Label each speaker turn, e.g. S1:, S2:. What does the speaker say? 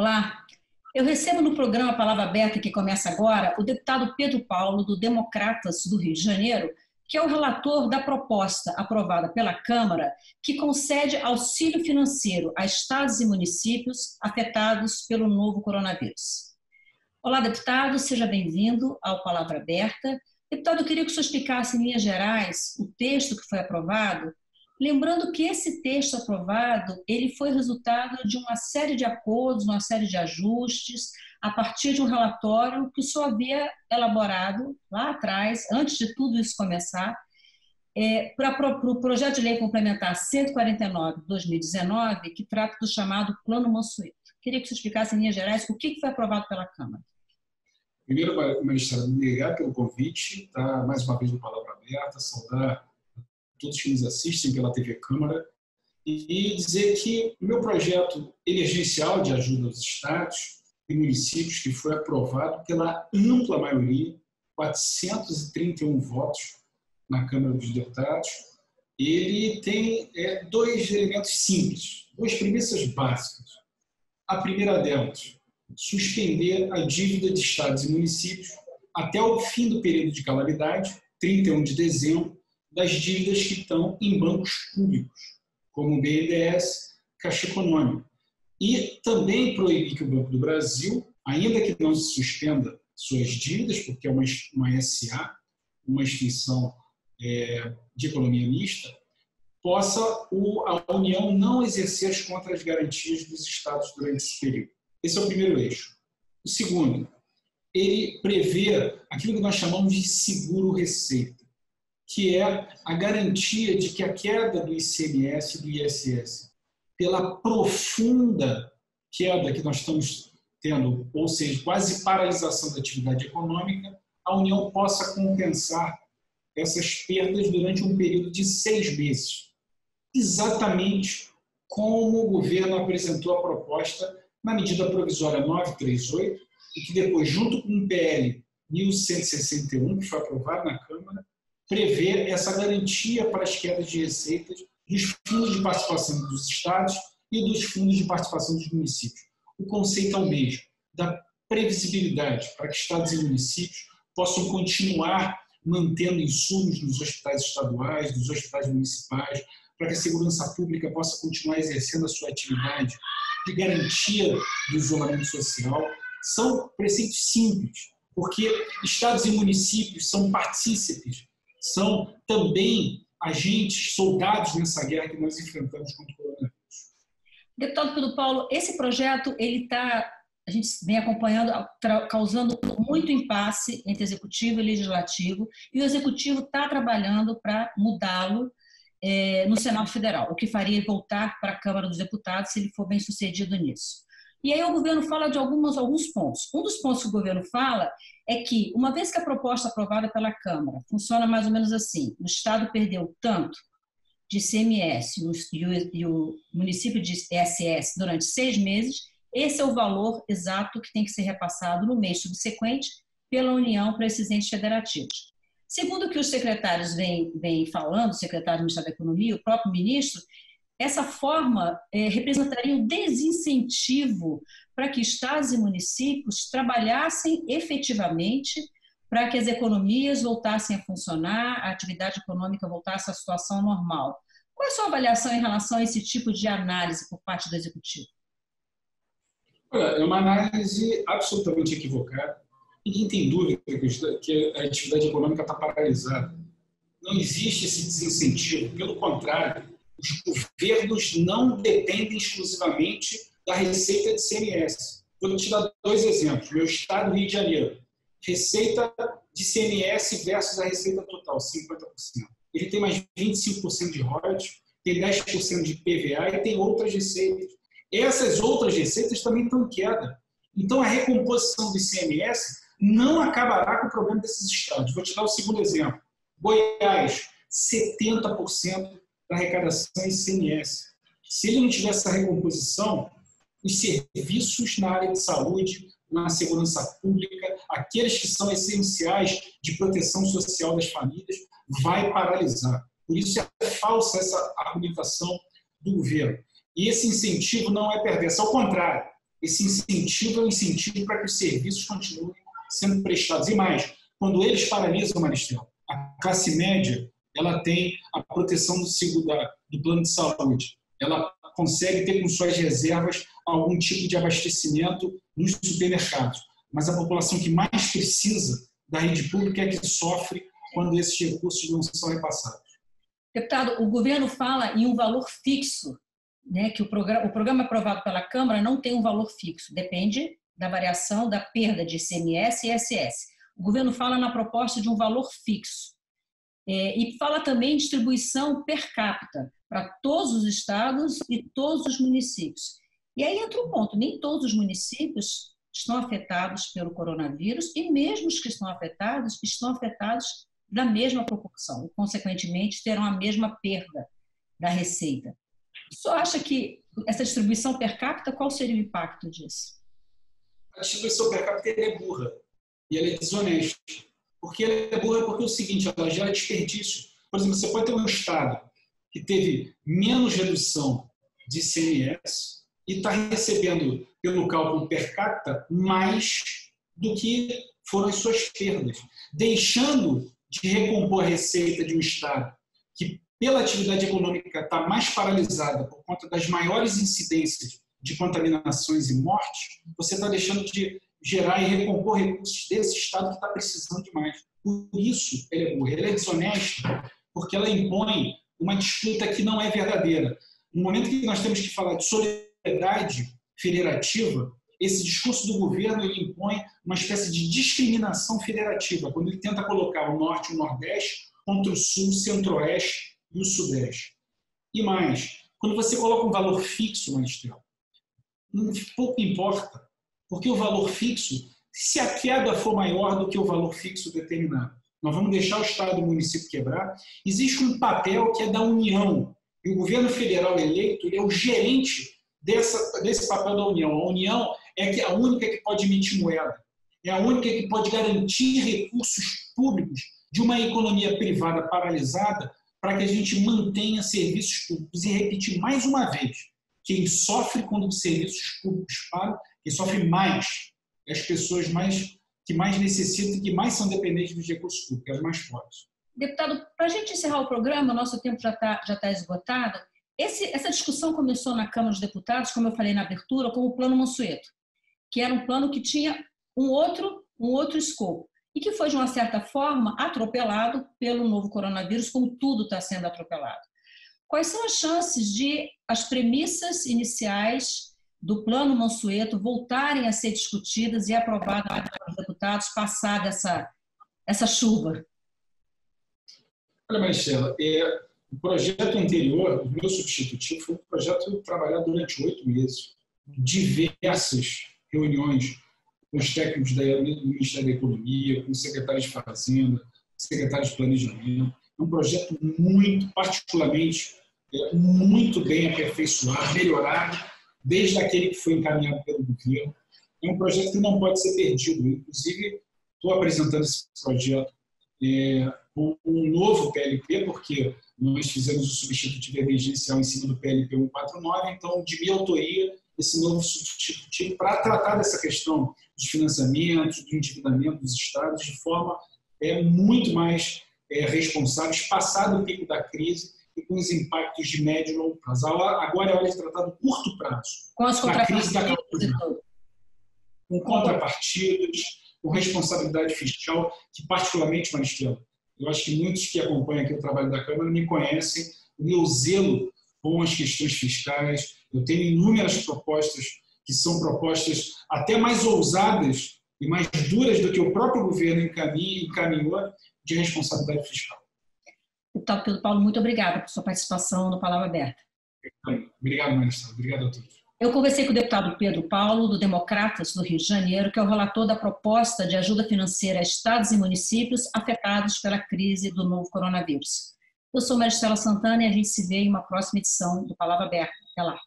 S1: Olá, eu recebo no programa Palavra Aberta, que começa agora, o deputado Pedro Paulo, do Democratas do Rio de Janeiro, que é o relator da proposta aprovada pela Câmara que concede auxílio financeiro a estados e municípios afetados pelo novo coronavírus. Olá, deputado, seja bem-vindo ao Palavra Aberta. Deputado, eu queria que o senhor explicasse em linhas gerais o texto que foi aprovado Lembrando que esse texto aprovado, ele foi resultado de uma série de acordos, uma série de ajustes, a partir de um relatório que o senhor havia elaborado lá atrás, antes de tudo isso começar, é, para o pro projeto de lei complementar 149 de 2019, que trata do chamado Plano Mansueto. Queria que você explicasse em linhas gerais o que foi aprovado pela Câmara.
S2: Primeiro, magistrado, obrigado pelo convite, tá? mais uma vez no Palavra Aberta, saudar todos que nos assistem pela TV Câmara, e dizer que o meu projeto emergencial de ajuda aos estados e municípios, que foi aprovado pela ampla maioria, 431 votos na Câmara dos Deputados, ele tem é, dois elementos simples, duas premissas básicas. A primeira delas, suspender a dívida de estados e municípios até o fim do período de calamidade, 31 de dezembro das dívidas que estão em bancos públicos, como o BNDES, Caixa Econômica. E também proibir que o Banco do Brasil, ainda que não se suspenda suas dívidas, porque é uma, uma SA, uma instituição é, de economia mista, possa o, a União não exercer as contras garantias dos Estados durante esse período. Esse é o primeiro eixo. O segundo, ele prevê aquilo que nós chamamos de seguro-receita que é a garantia de que a queda do ICMS e do ISS, pela profunda queda que nós estamos tendo, ou seja, quase paralisação da atividade econômica, a União possa compensar essas perdas durante um período de seis meses. Exatamente como o governo apresentou a proposta na medida provisória 938, e que depois, junto com o PL 1161, que foi aprovado na Câmara, prevê essa garantia para as quedas de receitas dos fundos de participação dos estados e dos fundos de participação dos municípios. O conceito é o mesmo, da previsibilidade para que estados e municípios possam continuar mantendo insumos nos hospitais estaduais, nos hospitais municipais, para que a segurança pública possa continuar exercendo a sua atividade de garantia do isolamento social. São preceitos simples, porque estados e municípios são partícipes são também agentes, soldados nessa guerra que nós enfrentamos contra o coronavírus.
S1: Deputado Pedro Paulo, esse projeto ele está, a gente vem acompanhando, causando muito impasse entre executivo e legislativo, e o executivo está trabalhando para mudá-lo é, no Senado Federal, o que faria voltar para a Câmara dos Deputados se ele for bem sucedido nisso. E aí o governo fala de alguns, alguns pontos. Um dos pontos que o governo fala é que, uma vez que a proposta aprovada pela Câmara funciona mais ou menos assim, o Estado perdeu tanto de ICMS e o, e o município de ISS durante seis meses, esse é o valor exato que tem que ser repassado no mês subsequente pela União para esses entes federativos. Segundo o que os secretários vêm, vêm falando, o secretário do Ministério da Economia, o próprio ministro, essa forma é, representaria um desincentivo para que estados e municípios trabalhassem efetivamente para que as economias voltassem a funcionar, a atividade econômica voltasse à situação normal. Qual é a sua avaliação em relação a esse tipo de análise por parte do Executivo?
S2: Olha, é uma análise absolutamente equivocada. Ninguém tem dúvida que a atividade econômica está paralisada. Não existe esse desincentivo. Pelo contrário, os governos não dependem exclusivamente da receita de CMS. Vou te dar dois exemplos. Meu estado, Rio de Janeiro. Receita de CMS versus a receita total, 50%. Ele tem mais 25% de royalties, tem 10% de PVA e tem outras receitas. Essas outras receitas também estão em queda. Então, a recomposição do ICMS não acabará com o problema desses estados. Vou te dar o segundo exemplo. Goiás, 70% da arrecadação ICMS. Se ele não tiver essa recomposição, os serviços na área de saúde, na segurança pública, aqueles que são essenciais de proteção social das famílias, vai paralisar. Por isso é falsa essa argumentação do governo. E esse incentivo não é perverso, ao contrário, esse incentivo é um incentivo para que os serviços continuem sendo prestados. E mais, quando eles paralisam, Maristela, a classe média ela tem a proteção do, do plano de saúde. Ela consegue ter com suas reservas algum tipo de abastecimento nos supermercados. Mas a população que mais precisa da rede pública é que sofre quando esses recursos não são repassados.
S1: Deputado, o governo fala em um valor fixo, né, que o programa, o programa aprovado pela Câmara não tem um valor fixo, depende da variação da perda de ICMS e ISS. O governo fala na proposta de um valor fixo. É, e fala também distribuição per capita para todos os estados e todos os municípios. E aí entra um ponto: nem todos os municípios estão afetados pelo coronavírus e mesmo os que estão afetados estão afetados da mesma proporção, e, consequentemente terão a mesma perda da receita. Só acha que essa distribuição per capita, qual seria o impacto disso?
S2: A distribuição per capita é burra e ela é desonesta. Porque ela é burra porque é o seguinte, ela gera desperdício. Por exemplo, você pode ter um estado que teve menos redução de ICMS e está recebendo pelo cálculo per capita mais do que foram as suas perdas, deixando de recompor a receita de um Estado que, pela atividade econômica, está mais paralisada por conta das maiores incidências de contaminações e mortes, você está deixando de gerar e recompor recursos desse Estado que está precisando de mais. Por isso, ela é burra. Ela é desonesta porque ela impõe uma disputa que não é verdadeira. No momento que nós temos que falar de solidariedade federativa, esse discurso do governo ele impõe uma espécie de discriminação federativa, quando ele tenta colocar o Norte e o Nordeste contra o Sul, Centro-Oeste e o Sudeste. E mais, quando você coloca um valor fixo na estrela, pouco importa, porque o valor fixo, se a queda for maior do que o valor fixo determinado, nós vamos deixar o Estado e o município quebrar. Existe um papel que é da União. E o governo federal eleito é o gerente dessa, desse papel da União. A União é a única que pode emitir moeda, é a única que pode garantir recursos públicos de uma economia privada paralisada para que a gente mantenha serviços públicos. E repetir mais uma vez: quem sofre quando os serviços públicos param, quem sofre mais é as pessoas mais, que mais necessitam e que mais são dependentes dos recursos públicos, as mais pobres.
S1: Deputado, para a gente encerrar o programa, nosso tempo já está já tá esgotado. Esse, essa discussão começou na Câmara dos Deputados, como eu falei na abertura, com o Plano Mansueto, que era um plano que tinha um outro, um outro escopo e que foi, de uma certa forma, atropelado pelo novo coronavírus, como tudo está sendo atropelado. Quais são as chances de as premissas iniciais do Plano Mansueto voltarem a ser discutidas e aprovadas pelos deputados, passada essa, essa chuva?
S2: Olha, Marcela, é, o projeto anterior, o meu substitutivo, foi um projeto trabalhado durante oito meses, diversas reuniões com os técnicos do Ministério da Economia, com secretários de Fazenda, secretários de Planejamento. É um projeto muito, particularmente, é, muito bem aperfeiçoado, melhorado, desde aquele que foi encaminhado pelo governo. É um projeto que não pode ser perdido. Inclusive, estou apresentando esse projeto é, com um novo PLP, porque nós fizemos o substitutivo emergencial em cima do PLP 149, então, de minha autoria, esse novo substitutivo para tratar dessa questão dos financiamentos, do endividamento dos estados de forma é, muito mais é, responsáveis, passado o pico da crise e com os impactos de médio e longo prazo. Agora é hora de tratar do curto prazo.
S1: Com as
S2: contrapartidas.
S1: Da
S2: com contrapartidas, com responsabilidade fiscal, que particularmente, Maristela, eu acho que muitos que acompanham aqui o trabalho da Câmara me conhecem, o meu zelo com as questões fiscais. Eu tenho inúmeras propostas que são propostas até mais ousadas e mais duras do que o próprio governo encaminhou de responsabilidade fiscal.
S1: Deputado Pedro Paulo, muito obrigada por sua participação no Palavra Aberta.
S2: Obrigado, Maristela. Obrigado a todos.
S1: Eu conversei com o deputado Pedro Paulo, do Democratas do Rio de Janeiro, que é o relator da proposta de ajuda financeira a estados e municípios afetados pela crise do novo coronavírus. Eu sou Maristela Santana e a gente se vê em uma próxima edição do Palavra Aberta. Até lá.